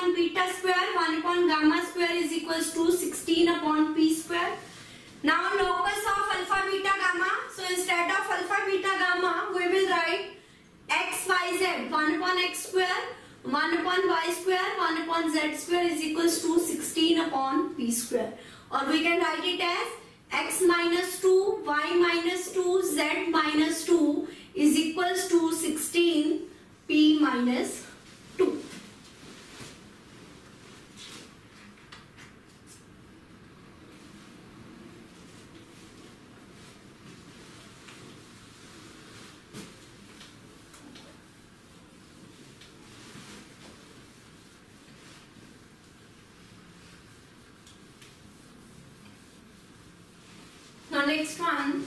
upon beta square 1 upon gamma square is equals to 16 upon p square. Now locus of alpha beta gamma. So instead of alpha beta gamma we will write x y z 1 upon x square 1 upon y square 1 upon z square is equals to 16 upon p square or we can write it as x minus 2 y minus 2 z minus 2 is equals to 16 p minus 2. Now next one.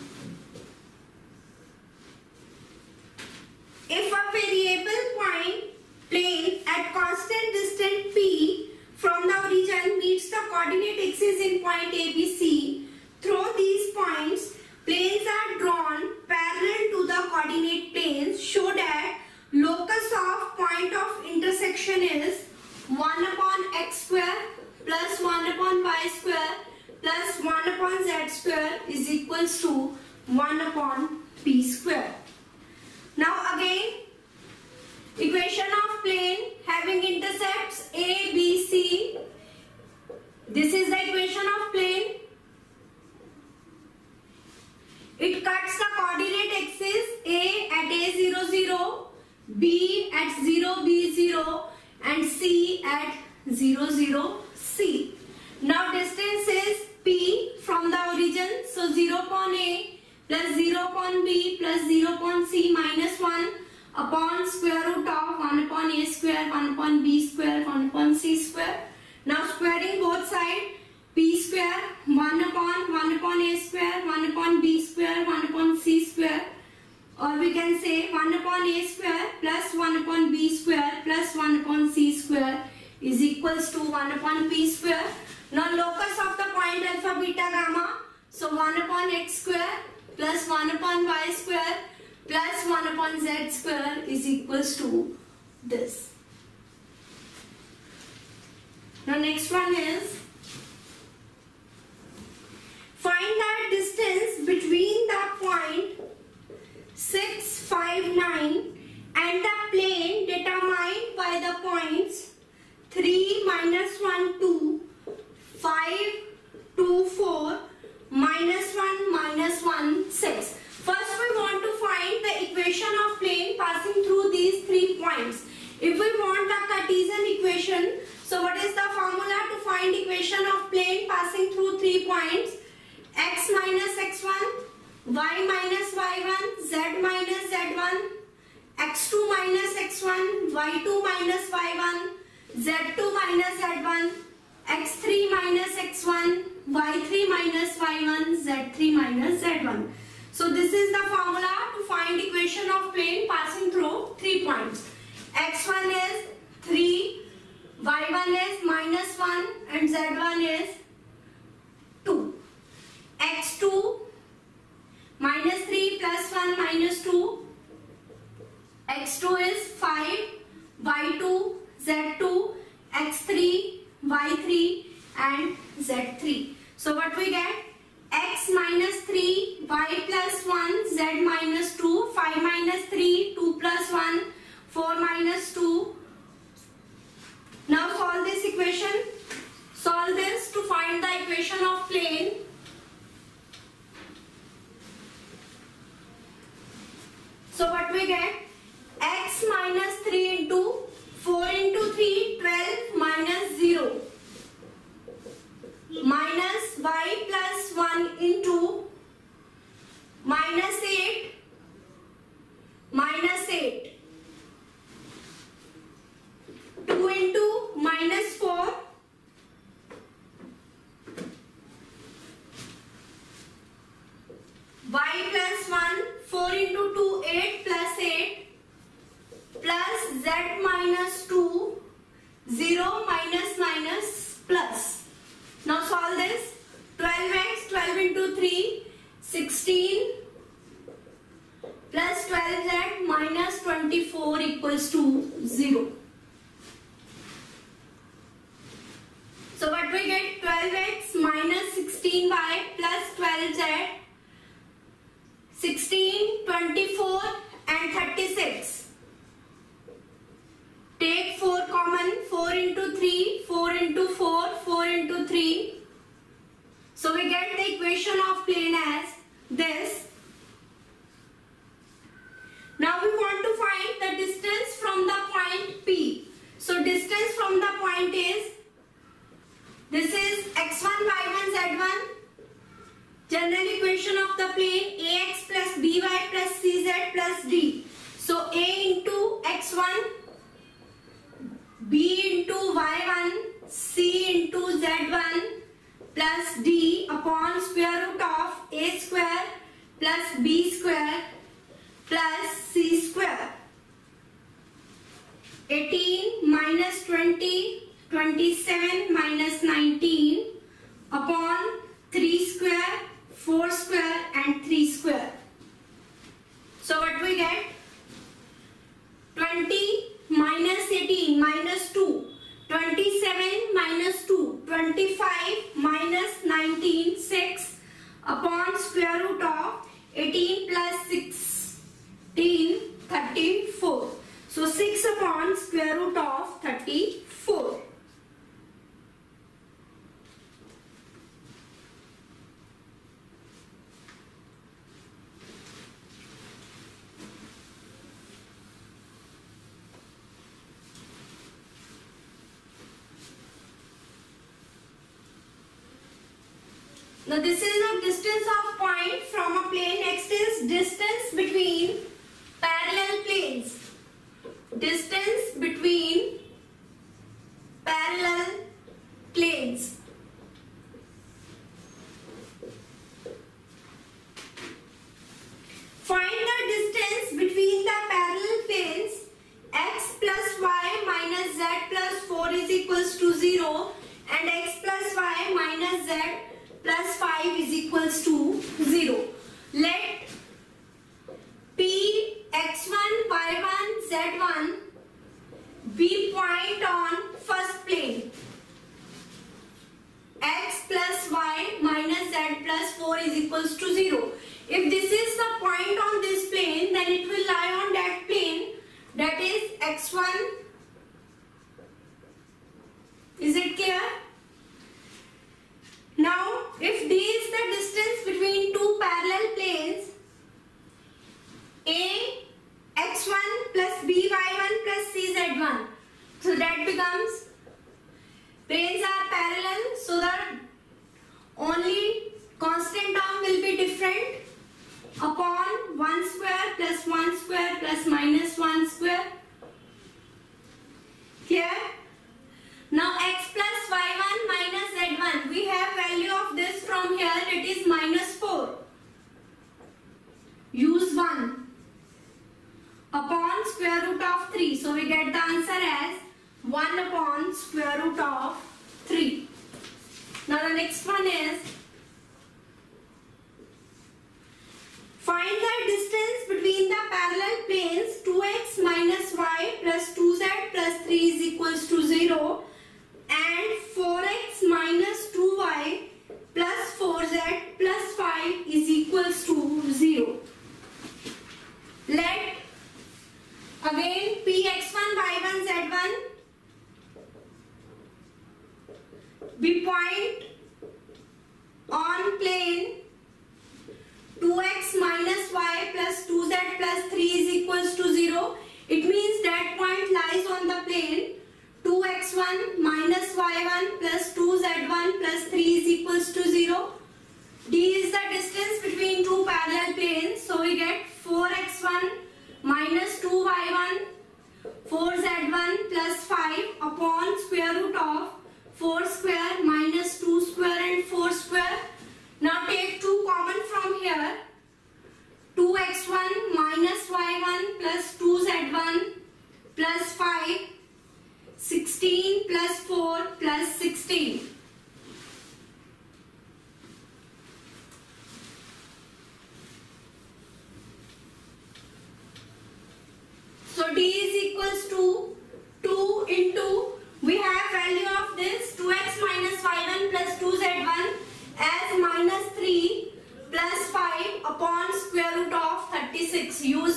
If a variable point plane at constant distance p from the origin meets the coordinate axis in point ABC, through these points, planes are drawn parallel to the coordinate planes show that locus of point of intersection is 1 upon x square plus 1 upon y square plus 1 upon z square is equals to 1 upon p square. Now again, equation of plane having intercepts A, B, C. This is the equation of plane. It cuts the coordinate axis A at A0, 0, B at 0, B0 and C at 0, 0, C. Now distance is P from the origin. So 0 upon A plus 0 upon B plus 0 upon C minus 1 upon square root of 1 upon A square, 1 upon B square, 1 upon C square. Now squaring both sides. P square 1 upon 1 upon A square, 1 upon B square, 1 upon C square. Or we can say 1 upon A square plus 1 upon B square plus 1 upon C square is equals to 1 upon P square. Now locus of the point alpha beta gamma. So 1 upon x square plus 1 upon y square plus 1 upon z square is equals to this. Now next one is find the distance between the point 6, 5, 9 and the plane determined by the points 3, minus 1, 2, 5, 2, 4, minus 1, minus 1, 6. First we want to find the equation of plane passing through these three points. If we want the Cartesian equation, so what is the formula to find equation of plane passing through three points? x minus x1, y minus y1, z minus z1, x2 minus x1, y2 minus y1, z2 minus z1, x3 minus x1, y3 minus y1, z3 minus z1. So this is the formula to find equation of plane passing through three points. x1 is 3, y1 is minus 1 and z1 is 2. x2 minus 3 plus 1 minus 2 x2 is 5 y2 z2 x3 y3 and z3 so what we get x minus 3 y plus 1 z minus 2 5 minus 3 2 plus 1 4 minus 2 now solve this equation solve this to find equation of plane So what we get? x minus 3 into 4 into 3, 12 minus 0 minus y plus 1 into minus 8 minus 8 2 into minus 4 12x minus 16y plus 12z 16, 24 and 36. Take 4 common, 4 into 3, 4 into 4, 4 into 3. So we get the equation of plane as this. Now we want to find the distance from the point P. So distance from the point is, this is x1, y1, z1. General equation of the plane ax plus by plus cz plus d. So a into x1, b into y1, c into z1 plus d upon square root of a square plus b square plus c square. 18 minus 20, 27 minus 19 upon 3 square, 4 square and 3 square. So what we get? 20 minus 18 minus 2, 27 minus 2, 25 minus 19, 6 upon square root of 18 plus 16, 34. So 6 upon square root of 34. Now this is the distance of point from a plane. Next is distance between parallel planes. Distance between parallel planes. Find the distance between the parallel planes x plus y minus z plus 4 is equals to 0 and x plus y minus z plus 5 is equals to 0. Let P x1, y1, z1 be point on first plane. x plus y minus z plus 4 is equals to 0. If this is the point on this plane, then it will lie on that plane that is x1. Is it clear? Now, if d is the distance between two parallel planes, a x1 plus by1 plus cz1. So that becomes planes are parallel so that only constant term will be different upon 1 square plus 1 square plus minus 1 square. Here. Now x plus y1 minus z1. We have value of this from here. It is minus 4. Use 1 upon square root of 3. So we get the answer as 1 upon square root of 3. Now the next one is Find the distance between the parallel planes 2x minus y plus 2z plus 3 is equals to 0 and 4x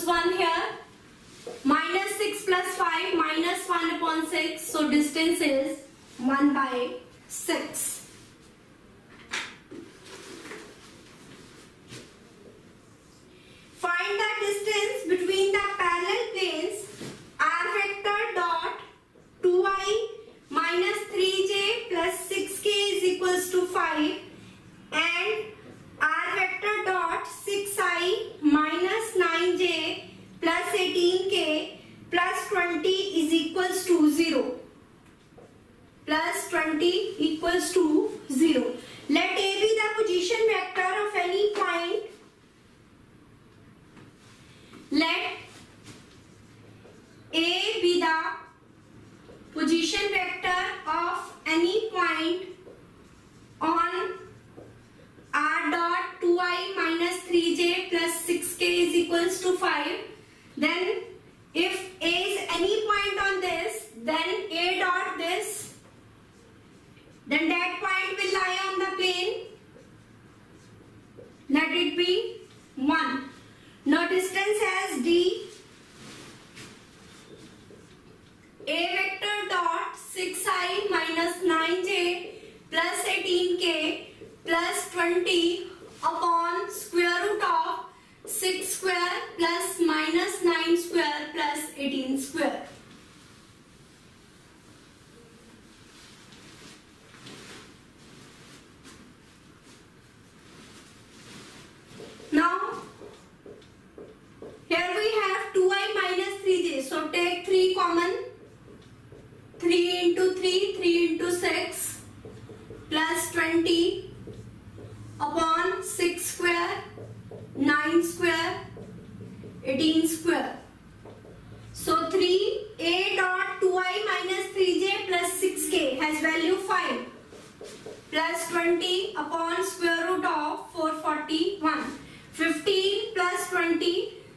1 here. Minus 6 plus 5 minus 1 upon 6. So distance is 1 by 6. du 20 upon square root of 6 square plus minus 9 square plus 18 square.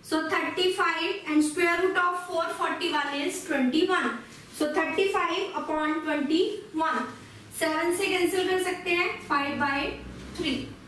So 35 and square root of 441 is 21. So 35 upon 21. 7 से cancel कर सकते हैं 5 by 3.